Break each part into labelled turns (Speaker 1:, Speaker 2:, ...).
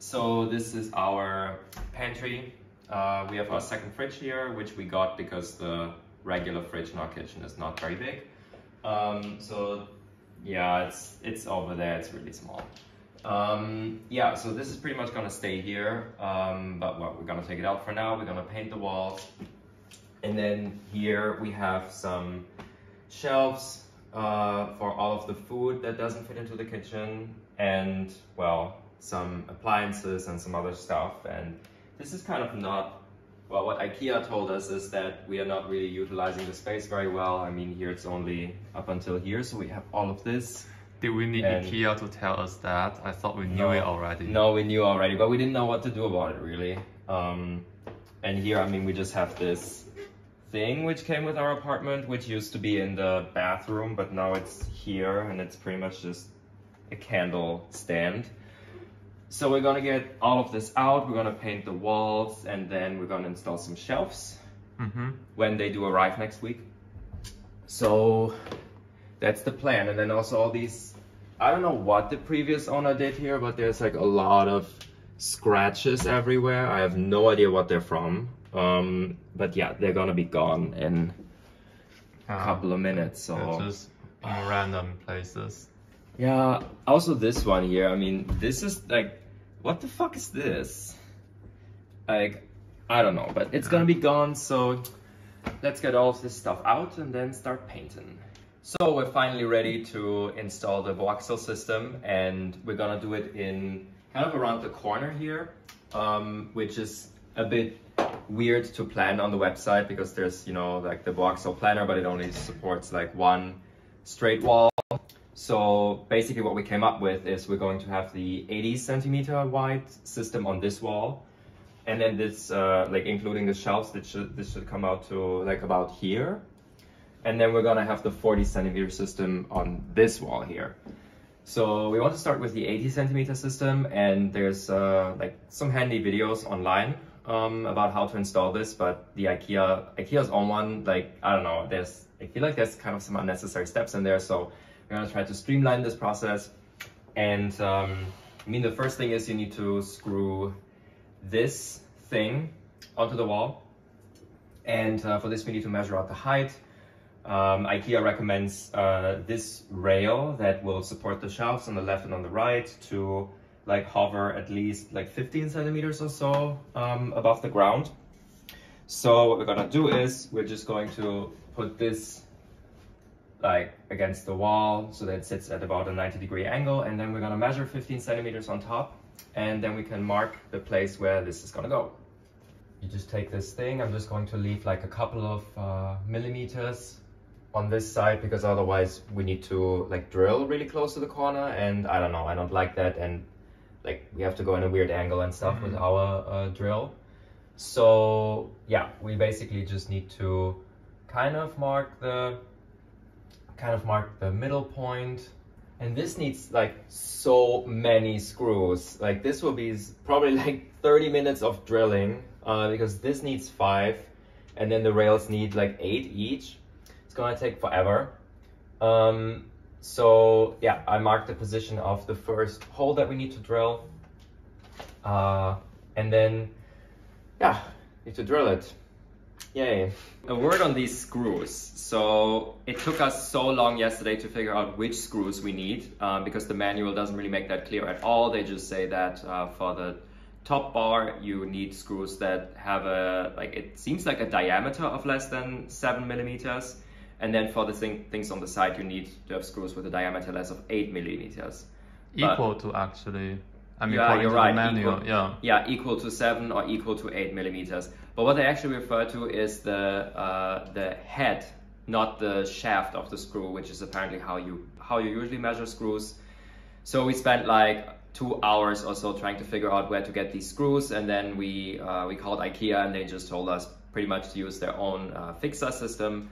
Speaker 1: So this is our pantry. Uh, we have our second fridge here, which we got because the regular fridge in our kitchen is not very big. Um, so yeah, it's it's over there. It's really small. Um, yeah, so this is pretty much gonna stay here. Um, but well, we're gonna take it out for now. We're gonna paint the walls, and then here we have some shelves uh, for all of the food that doesn't fit into the kitchen, and well, some appliances and some other stuff. And this is kind of not, well, what IKEA told us is that we are not really utilizing the space very well. I mean, here it's only up until here, so we have all of this.
Speaker 2: Did we need
Speaker 1: And-
Speaker 2: IKEA to tell us that? I thought we knew
Speaker 1: No.
Speaker 2: it already.
Speaker 1: No, we knew already, but we didn't know what to do about it really. Um, and here, I mean, we just have this thing which came with our apartment, which used to be in the bathroom, but now it's here and it's pretty much just a candle stand. So we're gonna get all of this out, we're gonna paint the walls, and then we're gonna install some shelves
Speaker 2: Mm-hmm.
Speaker 1: when they do arrive next week. So that's the plan. And then also all these, I don't know what the previous owner did here, but there's like a lot of scratches everywhere. I have no idea what they're from. Um, but yeah, they're gonna be gone in a couple of minutes. So
Speaker 2: just in random places.
Speaker 1: yeah, also this one here, I mean, this is like, what the fuck is this? Like, I don't know, but it's gonna be gone, so let's get all this stuff out and then start painting. So we're finally ready to install the Boaxel system and we're gonna do it in kind of around the corner here, um, which is a bit weird to plan on the website because there's, you know, like the Boaxel planner, but it only supports like one straight wall. So basically what we came up with is we're going to have the 80 centimeter wide system on this wall. And then this, uh, like including the shelves, this should, this should come out to like about here. And then we're gonna have the 40 centimeter system on this wall here. So we want to start with the 80 centimeter system and there's uh, like some handy videos online um, about how to install this, but the IKEA, IKEA's own one, like, I don't know, there's, I feel like there's kind of some unnecessary steps in there. So we're gonna try to streamline this process. And um, I mean, the first thing is you need to screw this thing onto the wall. And uh, for this, we need to measure out the height. Um, IKEA recommends uh, this rail that will support the shelves on the left and on the right to like hover at least like 15 centimeters or so um, above the ground. So what we're gonna do is we're just going to put this like against the wall so that it sits at about a 90 degree angle and then we're gonna measure 15 centimeters on top and then we can mark the place where this is gonna go. You just take this thing, I'm just going to leave like a couple of uh, millimeters on this side because otherwise we need to like drill really close to the corner and I don't know, I don't like that and like we have to go in a weird angle and stuff with our uh, drill. So yeah, we basically just need to kind of mark the kind of mark the middle point. And this needs like so many screws. Like this will be probably like 30 minutes of drilling uh, because this needs five and then the rails need like eight each. It's gonna take forever. Um, so yeah I marked the position of the first hole that we need to drill. Uh, and then yeah need to drill it Yay. A word on these screws. So it took us so long yesterday to figure out which screws we need um, because the manual doesn't really make that clear at all. They just say that uh, for the top bar you need screws that have a like it seems like a diameter of less than seven millimeters, and then for the thing, things on the side you need to have screws with a diameter less of eight millimeters. But-
Speaker 2: Equal to actually. I mean,
Speaker 1: Yeah,
Speaker 2: according
Speaker 1: you're
Speaker 2: to
Speaker 1: right,
Speaker 2: the manual.
Speaker 1: equal.
Speaker 2: Yeah.
Speaker 1: Yeah, equal to seven or equal to eight millimeters. But what I actually refer to is the uh, the head, not the shaft of the screw, which is apparently how you how you usually measure screws. So we spent like two hours or so trying to figure out where to get these screws, and then we uh, we called IKEA, and they just told us pretty much to use their own uh, FIXA system.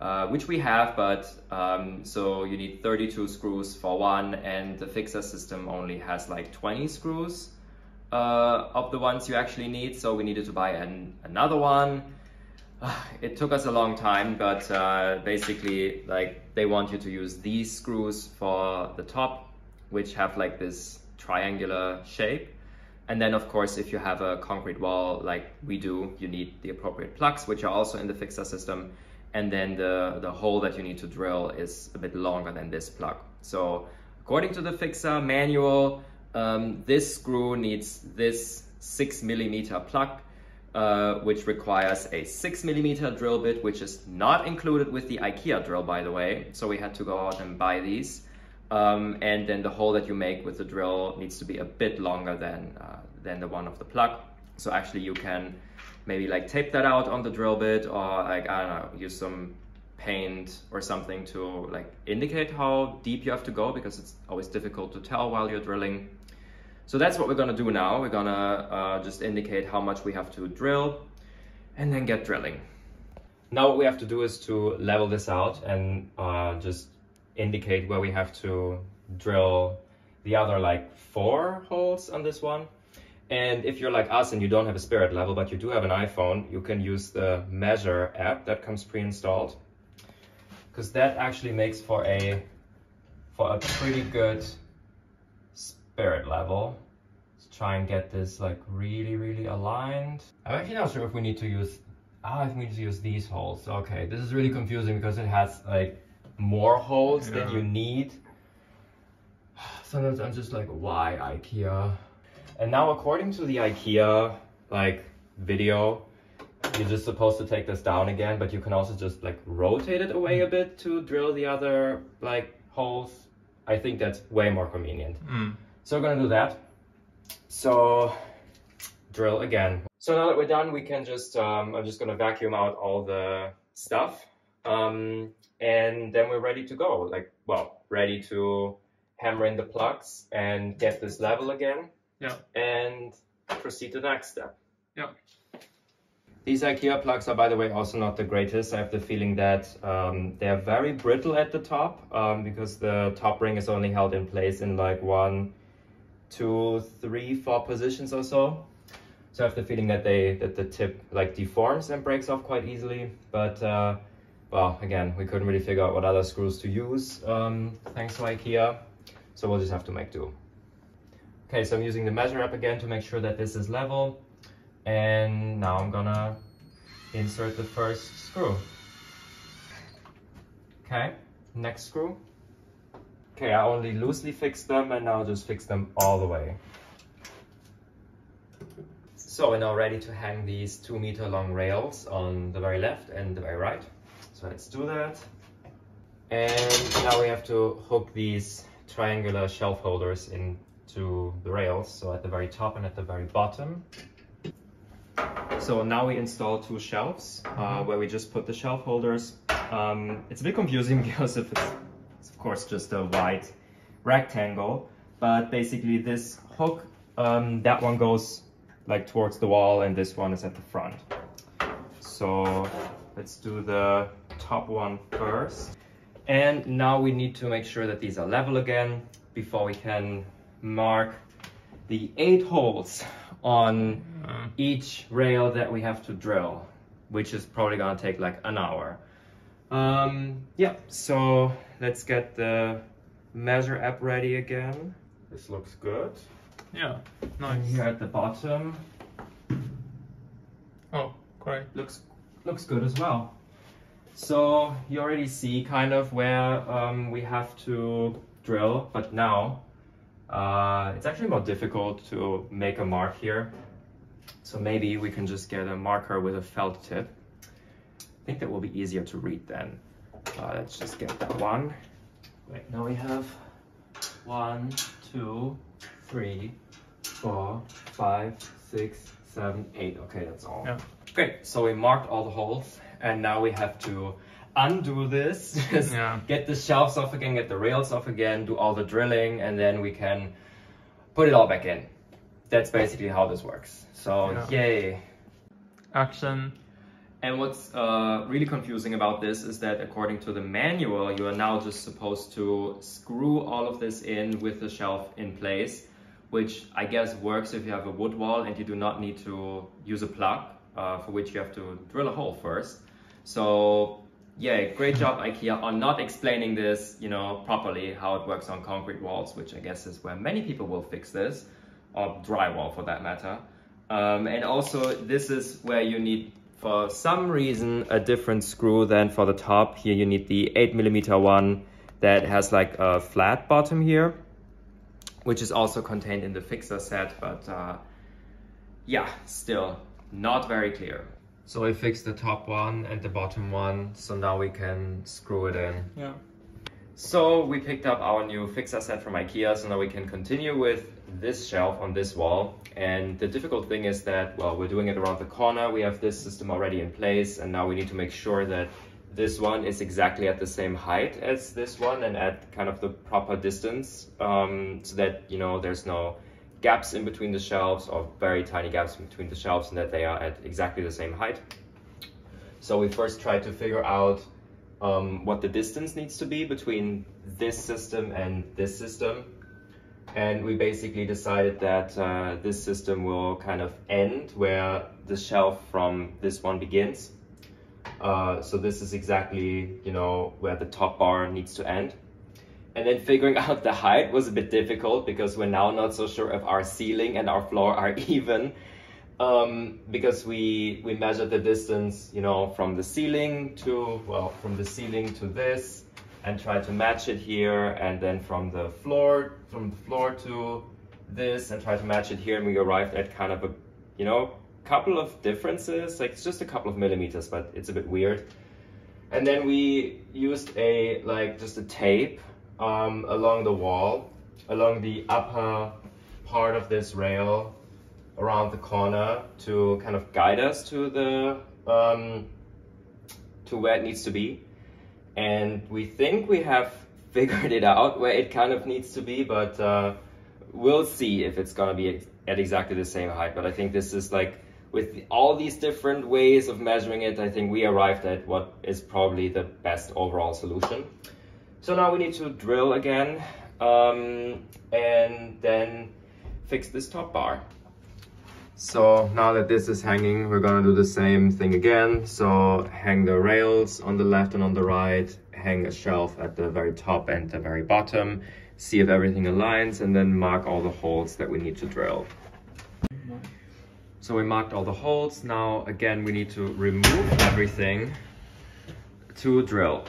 Speaker 1: Uh, which we have, but um, so you need 32 screws for one, and the FIXA system only has like 20 screws uh, of the ones you actually need. So we needed to buy an, another one. It took us a long time, but uh, basically, like they want you to use these screws for the top, which have like this triangular shape, And then of course, if you have a concrete wall like we do, you need the appropriate plugs, which are also in the FIXA system. And then the, the hole that you need to drill is a bit longer than this plug. So according to the FIXA manual, um, this screw needs this six millimeter plug, uh, which requires a six millimeter drill bit, which is not included with the IKEA drill, by the way. So we had to go out and buy these. Um, and then the hole that you make with the drill needs to be a bit longer than, uh, than the one of the plug. So actually you can maybe like tape that out on the drill bit or like, I don't know, use some paint or something to like indicate how deep you have to go because it's always difficult to tell while you're drilling. So that's what we're gonna do now. We're gonna uh, just indicate how much we have to drill and then get drilling. Now what we have to do is to level this out and uh, just indicate where we have to drill the other like four holes on this one. And if you're like us and you don't have a spirit level, but you do have an iPhone, you can use the Measure app that comes pre-installed. Because that actually makes for a for a pretty good spirit level. Let's try and get this like really, really aligned. I'm actually not sure if we need to use, ah, I think we need to use these holes. Okay, this is really confusing because it has like more holes than you need. Sometimes I'm just like, why IKEA? And now according to the IKEA like video, you're just supposed to take this down again, but you can also just like rotate it away a bit to drill the other like holes. I think that's way more convenient.
Speaker 2: Mm.
Speaker 1: So we're gonna do that. So drill again. So now that we're done, we can just, um, I'm just gonna vacuum out all the stuff. Um, and then we're ready to go. Like, well, ready to hammer in the plugs and get this level again.
Speaker 2: Yeah.
Speaker 1: And proceed to the next step.
Speaker 2: Yeah.
Speaker 1: These IKEA plugs are, by the way, also not the greatest. I have the feeling that um, they're very brittle at the top um, because the top ring is only held in place in like one, two, three, four positions or so. So I have the feeling that they that the tip like deforms and breaks off quite easily. But uh, well, again, we couldn't really figure out what other screws to use um, thanks to IKEA. So we'll just have to make do. Okay, so I'm using the measure app again to make sure that this is level. And now I'm gonna insert the first screw. Okay, next screw. Okay, I only loosely fixed them and now just fix them all the way. So we're now ready to hang these two meter long rails on the very left and the very right. So let's do that. And now we have to hook these triangular shelf holders into the rails. So at the very top and at the very bottom. So now we install two shelves uh, where we just put the shelf holders. Um, it's a bit confusing because if it's, it's of course just a white rectangle, but basically this hook, um, that one goes like towards the wall and this one is at the front. So let's do the top one first. And now we need to make sure that these are level again before we can mark the eight holes on
Speaker 2: Uh,
Speaker 1: each rail that we have to drill, which is probably gonna take like an hour. Um, yeah, so let's get the measure app ready again. This looks good.
Speaker 2: yeah.
Speaker 1: And
Speaker 2: Nice.
Speaker 1: here at the bottom,
Speaker 2: Oh, great.
Speaker 1: looks looks good as well. So you already see kind of where um, we have to drill, but now uh, it's actually more difficult to make a mark here. So maybe we can just get a marker with a felt tip. I think that will be easier to read then. Uh, let's just get that one. Wait, now we have one, two, three, four, five, six, seven, eight. Okay, that's all.
Speaker 2: Yeah.
Speaker 1: Great, so we marked all the holes and now we have to undo this, just
Speaker 2: Yeah.
Speaker 1: get the shelves off again, get the rails off again, do all the drilling and then we can put it all back in. That's basically how this works. So
Speaker 2: Yeah.
Speaker 1: yay.
Speaker 2: Action.
Speaker 1: And what's uh, really confusing about this is that according to the manual, you are now just supposed to screw all of this in with the shelf in place, which I guess works if you have a wood wall and you do not need to use a plug, uh, for which you have to drill a hole first. So yeah, great job IKEA on not explaining this, you know, properly, how it works on concrete walls, which I guess is where many people will fix this. or drywall for that matter. Um, and also this is where you need, for some reason, a different screw than for the top. Here you need the 8 millimeter one that has like a flat bottom here, which is also contained in the FIXA set, but uh, yeah, still not very clear. So we fixed the top one and the bottom one, so now we can screw it in.
Speaker 2: Yeah.
Speaker 1: So we picked up our new FIXA set from Ikea, so now we can continue with this shelf on this wall. And the difficult thing is that, well, we're doing it around the corner. We have this system already in place, and now we need to make sure that this one is exactly at the same height as this one and at kind of the proper distance, um, so that, you know, there's no gaps in between the shelves or very tiny gaps between the shelves and that they are at exactly the same height. So we first try to figure out um, what the distance needs to be between this system and this system. And we basically decided that uh, this system will kind of end where the shelf from this one begins. Uh, so this is exactly, you know, where the top bar needs to end. And then figuring out the height was a bit difficult because we're now not so sure if our ceiling and our floor are even um, because we we measured the distance, you know, from the ceiling to well, from the ceiling to this, and try to match it here, and then from the floor from the floor to this, and try to match it here, and we arrived at kind of a, you know, couple of differences. Like it's just a couple of millimeters, but it's a bit weird. And then we used a like just a tape um, along the wall, along the upper part of this rail around the corner to kind of guide us to the um, to where it needs to be. And we think we have figured it out where it kind of needs to be, but uh, we'll see if it's gonna be at exactly the same height. But I think this is like with all these different ways of measuring it, I think we arrived at what is probably the best overall solution. So now we need to drill again um, and then fix this top bar. So now that this is hanging, we're gonna do the same thing again. So hang the rails on the left and on the right, hang a shelf at the very top and the very bottom, see if everything aligns, and then mark all the holes that we need to drill. So we marked all the holes. Now again, we need to remove everything to drill.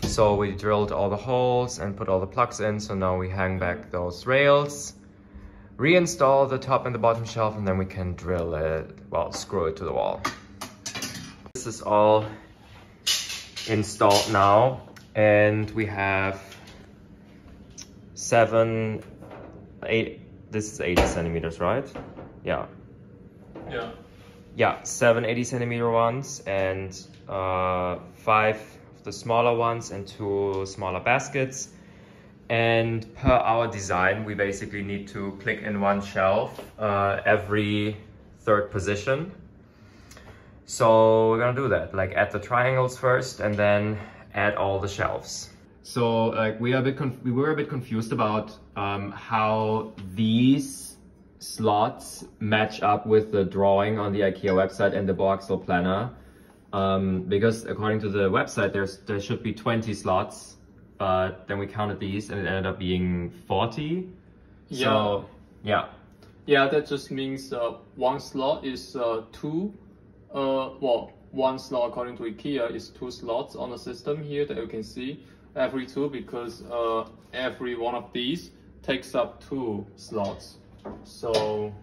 Speaker 1: So we drilled all the holes and put all the plugs in. So now we hang back those rails reinstall the top and the bottom shelf and then we can drill it, well, screw it to the wall. This is all installed now and we have seven, eight, this is 80 centimeters, right? Yeah.
Speaker 2: Yeah.
Speaker 1: Yeah, seven 80 centimeter ones and uh, five of the smaller ones and two smaller baskets. And per our design, we basically need to click in one shelf uh, every third position. So we're gonna do that, like add the triangles first and then add all the shelves. So like we are a bit we were a bit confused about um, how these slots match up with the drawing on the IKEA website and the Boaxel planner. Um, because according to the website, there's there should be 20 slots but then we counted these and it ended up being 40.
Speaker 2: Yeah.
Speaker 1: So, yeah.
Speaker 2: Yeah, that just means uh, one slot is uh, two, uh, well, one slot according to IKEA is two slots on the system here that you can see. Every two because uh, every one of these takes up two slots. So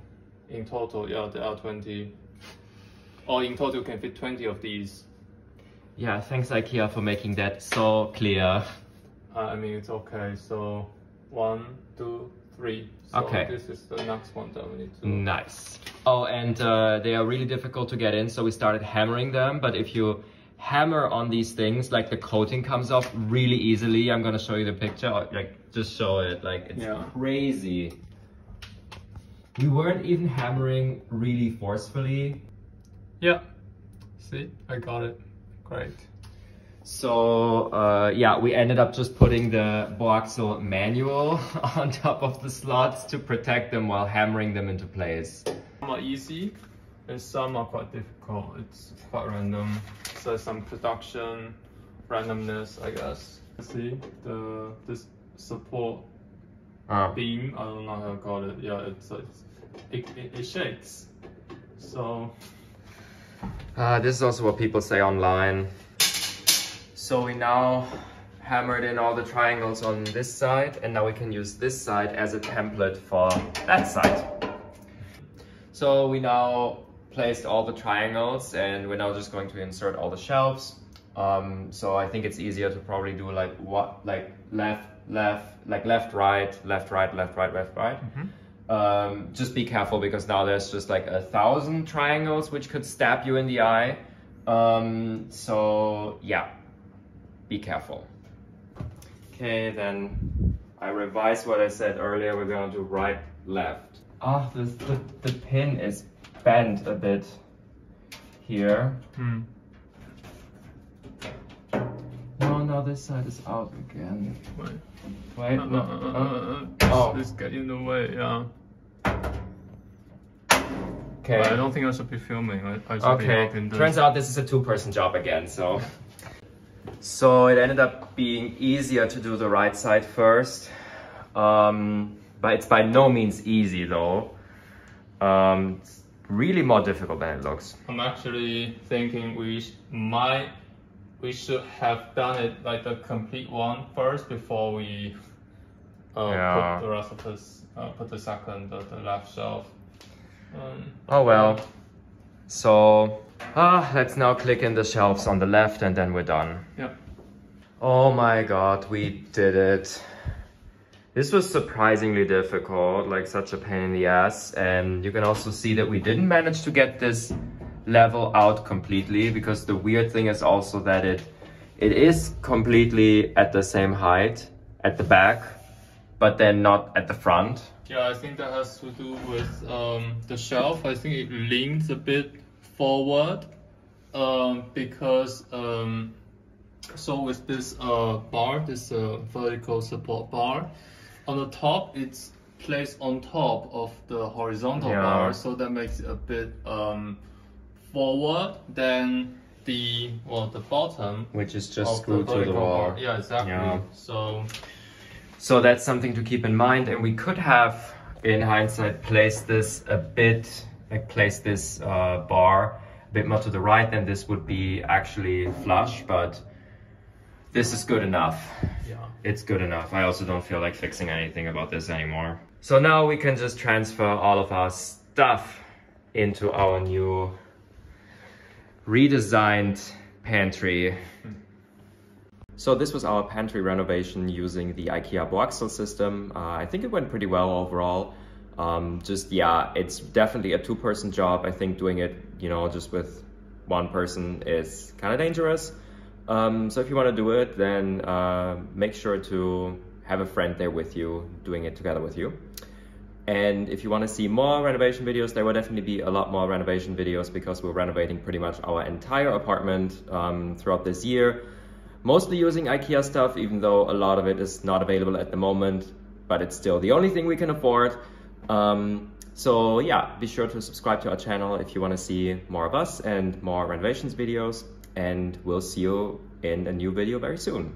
Speaker 2: in total, yeah, there are 20. Or in total, you can fit 20 of these.
Speaker 1: Yeah, thanks IKEA for making that so clear.
Speaker 2: Uh, I mean, it's okay. So one, two, three. So
Speaker 1: okay.
Speaker 2: This is the next one that we need to.
Speaker 1: Nice. Oh, and uh, they are really difficult to get in, so we started hammering them. But if you hammer on these things, like the coating comes off really easily. I'm gonna show you the picture. Like, just show it. Like, it's yeah. crazy. We weren't even hammering really forcefully.
Speaker 2: Yeah. See, I got it. Great.
Speaker 1: So uh, yeah, we ended up just putting the Boaxel manual on top of the slots to protect them while hammering them into place.
Speaker 2: Some are easy and some are quite difficult. It's quite random. So some production randomness, I guess. See the this support
Speaker 1: Ah.
Speaker 2: beam. I don't know how to call it. Yeah, it's, it's it, it, it shakes. So
Speaker 1: Uh, this is also what people say online. So we now hammered in all the triangles on this side and now we can use this side as a template for that side. So we now placed all the triangles and we're now just going to insert all the shelves. Um, so I think it's easier to probably do like what, like left, left, like left, right, left, right, left, right, left, right. Um, just be careful because now there's just like a thousand triangles which could stab you in the eye. Um, so yeah, be careful. Okay, then I revise what I said earlier. We're gonna do right, left. Ah, the, the, the pin is bent a bit here.
Speaker 2: hmm.
Speaker 1: No, now this side is out again.
Speaker 2: wait.
Speaker 1: Wait,
Speaker 2: Uh,
Speaker 1: no.
Speaker 2: uh, uh,
Speaker 1: uh,
Speaker 2: uh, uh,
Speaker 1: Oh.
Speaker 2: This get in the way. Yeah.
Speaker 1: Okay.
Speaker 2: I don't think I should be filming. I, I should be
Speaker 1: Okay,
Speaker 2: helping this.
Speaker 1: turns out this is a two-person job again, so. So it ended up being easier to do the right side first. Um, but it's by no means easy though. Um, it's really more difficult than it looks.
Speaker 2: I'm actually thinking we might we should have done it like the complete one first before we uh,
Speaker 1: Yeah.
Speaker 2: put the rest of this uh, put the second the, the left shelf. Um,
Speaker 1: Oh well. So, ah, let's now click in the shelves on the left and then we're done.
Speaker 2: yeah.
Speaker 1: Oh my god, we did it. This was surprisingly difficult, like such a pain in the ass. And you can also see that we didn't manage to get this level out completely because the weird thing is also that it it is completely at the same height at the back, but then not at the front.
Speaker 2: Yeah, I think that has to do with um, the shelf. I think it leans a bit forward um, because um, so with this uh, bar, this uh, vertical support bar, on the top it's placed on top of the horizontal
Speaker 1: Yeah.
Speaker 2: bar, so that makes it a bit um, forward than the well the bottom
Speaker 1: Which is just screwed to the wall.
Speaker 2: bar. Yeah, exactly.
Speaker 1: Yeah.
Speaker 2: So
Speaker 1: So that's something to keep in mind. And we could have, in hindsight, placed this a bit, like place this uh, bar a bit more to the right, then this would be actually flush, but this is good enough.
Speaker 2: yeah.
Speaker 1: It's good enough. I also don't feel like fixing anything about this anymore. So now we can just transfer all of our stuff into our new redesigned pantry. So this was our pantry renovation using the IKEA Boaxel system. Uh, I think it went pretty well overall. Um, just, yeah, it's definitely a two-person job. I think doing it, you know, just with one person is kind of dangerous. Um, so if you want to do it, then uh, make sure to have a friend there with you, doing it together with you. And if you want to see more renovation videos, there will definitely be a lot more renovation videos because we're renovating pretty much our entire apartment um, throughout this year. Mostly using IKEA stuff, even though a lot of it is not available at the moment, but it's still the only thing we can afford. Um, so yeah, be sure to subscribe to our channel if you want to see more of us and more renovations videos. And we'll see you in a new video very soon.